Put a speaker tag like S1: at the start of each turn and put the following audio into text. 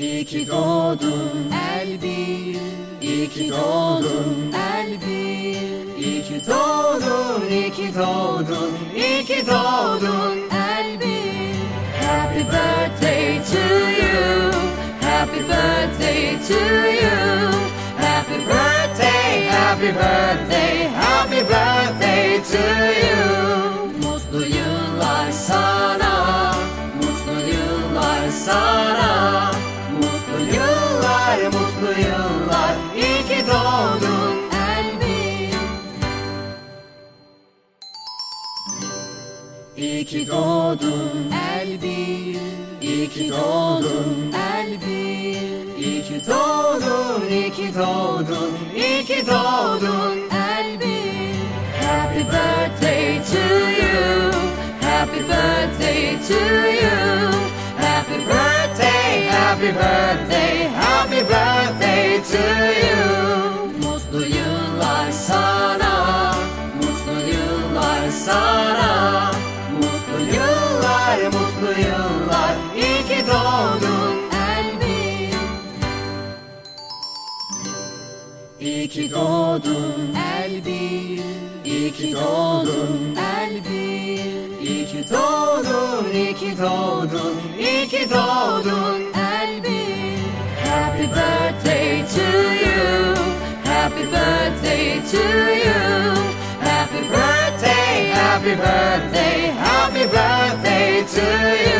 S1: İyi ki doğdun. Elbir İyi ki doğdun. Elbir İyi ki doğdun, iyi ki doğdun, iyi ki doğdun. Elbir Happy birthday to you. Happy birthday to you. Happy birthday, happy birthday İyi ki doğdun. Elbir İyi ki doğdun. Elbir İyi ki doğdun, iyi ki doğdun, iyi ki doğdun. Elbir Happy birthday to you. Happy birthday to you. Happy birthday, happy birthday, İyi ki doğdun Elbir İyi ki doğdun Elbir İyi ki doğdun, iyi ki doğdun, iyi ki doğdun Elbir Happy birthday to you. Happy birthday to you. Happy birthday, happy birthday, happy birthday to you